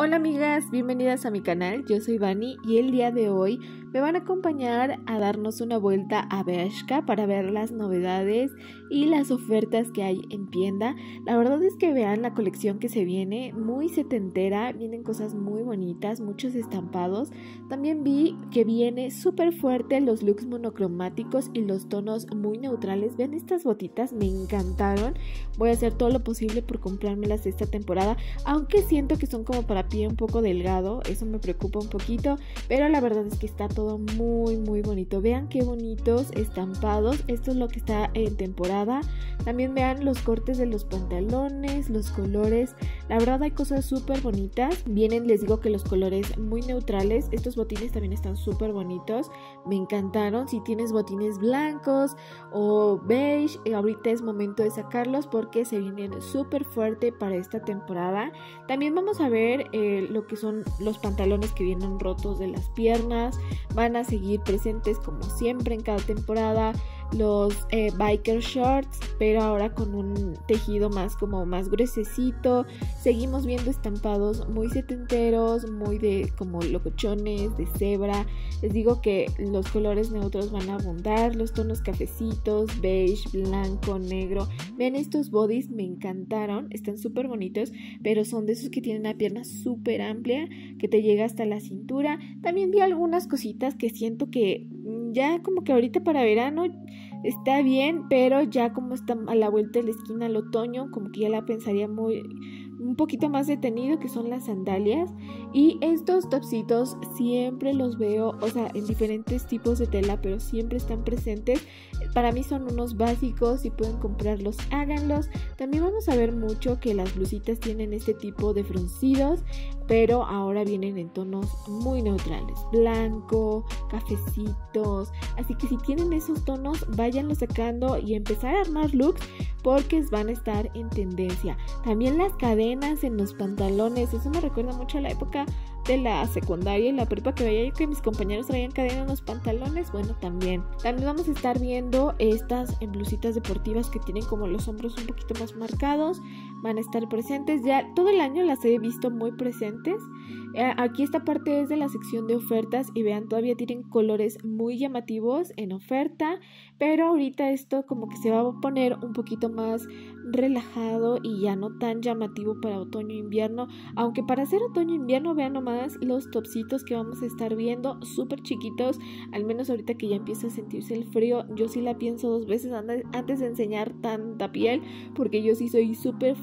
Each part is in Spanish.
Hola amigas, bienvenidas a mi canal, yo soy Vani y el día de hoy me van a acompañar a darnos una vuelta a Bershka para ver las novedades y las ofertas que hay en tienda. La verdad es que vean la colección que se viene, muy setentera, vienen cosas muy bonitas, muchos estampados. También vi que viene súper fuerte los looks monocromáticos y los tonos muy neutrales. Vean estas botitas, me encantaron. Voy a hacer todo lo posible por comprármelas esta temporada, aunque siento que son como para pie un poco delgado, eso me preocupa un poquito, pero la verdad es que está todo muy muy bonito. Vean qué bonitos estampados, esto es lo que está en temporada. También vean los cortes de los pantalones, los colores, la verdad hay cosas súper bonitas. Vienen, les digo que los colores muy neutrales, estos botines también están súper bonitos, me encantaron. Si tienes botines blancos o beige, eh, ahorita es momento de sacarlos porque se vienen súper fuerte para esta temporada. También vamos a ver eh, lo que son los pantalones que vienen rotos de las piernas. Van a seguir presentes como siempre en cada temporada los eh, biker shorts, pero ahora con un tejido más como más gruesecito. Seguimos viendo estampados muy setenteros, muy de como locochones, de cebra. Les digo que los colores neutros van a abundar, los tonos cafecitos, beige, blanco, negro. Vean estos bodies, me encantaron, están súper bonitos, pero son de esos que tienen una pierna súper amplia que te llega hasta la cintura. También vi algunas cositas que siento que mm, ya como que ahorita para verano está bien, pero ya como está a la vuelta de la esquina el otoño, como que ya la pensaría muy un poquito más detenido que son las sandalias y estos topsitos siempre los veo, o sea, en diferentes tipos de tela, pero siempre están presentes. Para mí son unos básicos, si pueden comprarlos, háganlos. También vamos a ver mucho que las blusitas tienen este tipo de fruncidos, pero ahora vienen en tonos muy neutrales, blanco, cafecitos. Así que si tienen esos tonos, váyanlo sacando y empezar a armar looks porque van a estar en tendencia. También las cadenas en los pantalones, eso me recuerda mucho a la época de la secundaria y la prepa que veía yo que mis compañeros traían cadena en los pantalones, bueno, también. También vamos a estar viendo estas blusitas deportivas que tienen como los hombros un poquito más marcados, van a estar presentes. Ya todo el año las he visto muy presentes. Eh, aquí esta parte es de la sección de ofertas y vean, todavía tienen colores muy llamativos en oferta, pero ahorita esto como que se va a poner un poquito más relajado y ya no tan llamativo para otoño e invierno, aunque para hacer otoño e invierno vean nomás los topsitos que vamos a estar viendo, súper chiquitos, al menos ahorita que ya empieza a sentirse el frío, yo sí la pienso dos veces antes de enseñar tanta piel, porque yo sí soy súper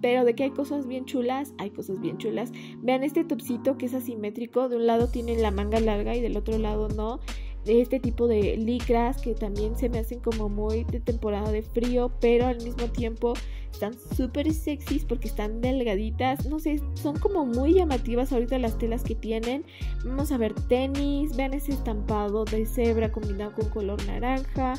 pero de que hay cosas bien chulas, hay cosas bien chulas. Vean este topsito que es asimétrico, de un lado tiene la manga larga y del otro lado no este tipo de licras que también se me hacen como muy de temporada de frío, pero al mismo tiempo están súper sexys porque están delgaditas, no sé, son como muy llamativas ahorita las telas que tienen. Vamos a ver tenis, vean ese estampado de cebra combinado con color naranja.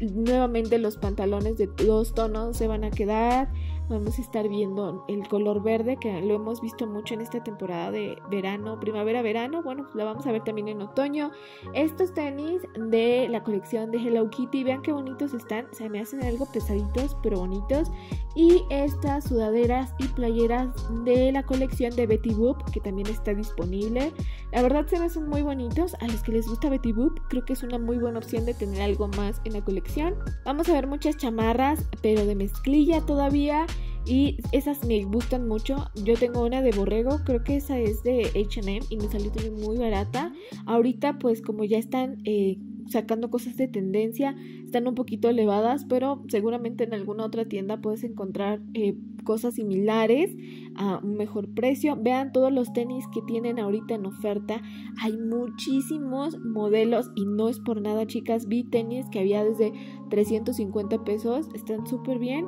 Nuevamente los pantalones de dos tonos se van a quedar. Vamos a estar viendo el color verde que lo hemos visto mucho en esta temporada de verano, primavera-verano. Bueno, lo vamos a ver también en otoño. Estos tenis de la colección de Hello Kitty, vean qué bonitos están. Se me hacen algo pesaditos, pero bonitos. Y estas sudaderas y playeras de la colección de Betty Boop, que también está disponible. La verdad se me hacen muy bonitos. A los que les gusta Betty Boop, creo que es una muy buena opción de tener algo más en la colección. Vamos a ver muchas chamarras, pero de mezclilla todavía. Y esas me gustan mucho. Yo tengo una de borrego, creo que esa es de HM y me salió también muy barata. Ahorita pues como ya están eh, sacando cosas de tendencia, están un poquito elevadas, pero seguramente en alguna otra tienda puedes encontrar eh, cosas similares a un mejor precio. Vean todos los tenis que tienen ahorita en oferta. Hay muchísimos modelos y no es por nada, chicas. Vi tenis que había desde 350 pesos, están súper bien.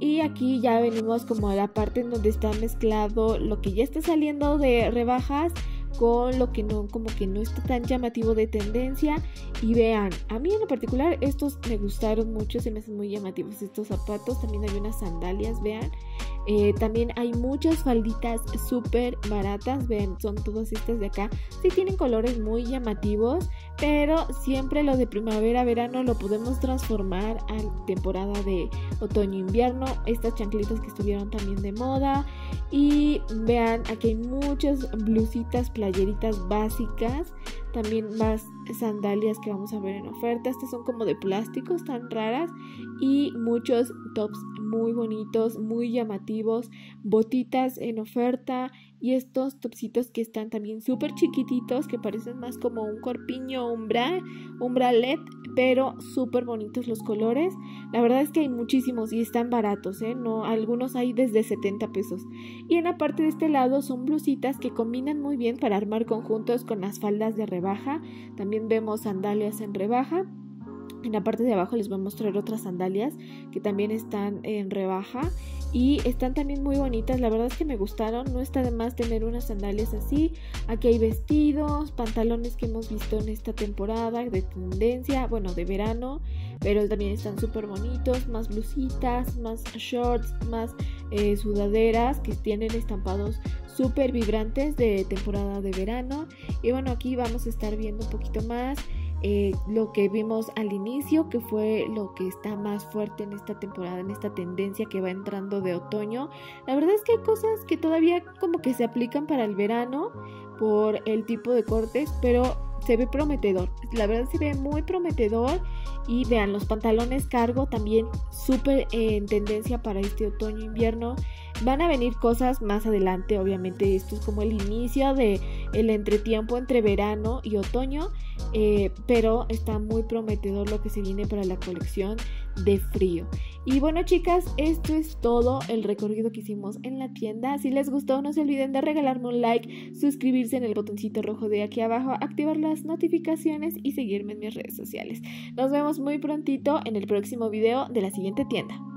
Y aquí ya venimos como a la parte en donde está mezclado lo que ya está saliendo de rebajas con lo que no, como que no está tan llamativo de tendencia. Y vean, a mí en lo particular estos me gustaron mucho, se me hacen muy llamativos estos zapatos. También hay unas sandalias, vean. Eh, también hay muchas falditas súper baratas, vean, son todas estas de acá. Sí tienen colores muy llamativos, pero siempre lo de primavera, verano lo podemos transformar a temporada de otoño, invierno. Estas chanclitas que estuvieron también de moda. Y vean, aquí hay muchas blusitas, playeritas básicas. También más sandalias que vamos a ver en oferta. Estas son como de plásticos tan raras. Y muchos tops muy bonitos, muy llamativos. Botitas en oferta. Y estos topsitos que están también súper chiquititos. Que parecen más como un corpiño umbra, umbralet. Pero súper bonitos los colores. La verdad es que hay muchísimos y están baratos. ¿eh? No, algunos hay desde 70 pesos. Y en la parte de este lado son blusitas que combinan muy bien para armar conjuntos con las faldas de rebaja. Vemos sandalias en rebaja. En la parte de abajo les voy a mostrar otras sandalias que también están en rebaja y están también muy bonitas. La verdad es que me gustaron. No está de más tener unas sandalias así. Aquí hay vestidos, pantalones que hemos visto en esta temporada de tendencia, bueno, de verano, pero también están súper bonitos. Más blusitas, más shorts, más eh, sudaderas que tienen estampados súper vibrantes de temporada de verano. Y bueno, aquí vamos a estar viendo un poquito más. Eh, lo que vimos al inicio, que fue lo que está más fuerte en esta temporada, en esta tendencia que va entrando de otoño. La verdad es que hay cosas que todavía como que se aplican para el verano por el tipo de cortes, pero se ve prometedor. La verdad se ve muy prometedor. Y vean, los pantalones cargo también súper en tendencia para este otoño-invierno. Van a venir cosas más adelante, obviamente esto es como el inicio de el entretiempo entre verano y otoño, eh, pero está muy prometedor lo que se viene para la colección de frío. Y bueno chicas, esto es todo el recorrido que hicimos en la tienda. Si les gustó, no se olviden de regalarme un like, suscribirse en el botoncito rojo de aquí abajo, activar las notificaciones y seguirme en mis redes sociales. Nos vemos muy prontito en el próximo video de la siguiente tienda.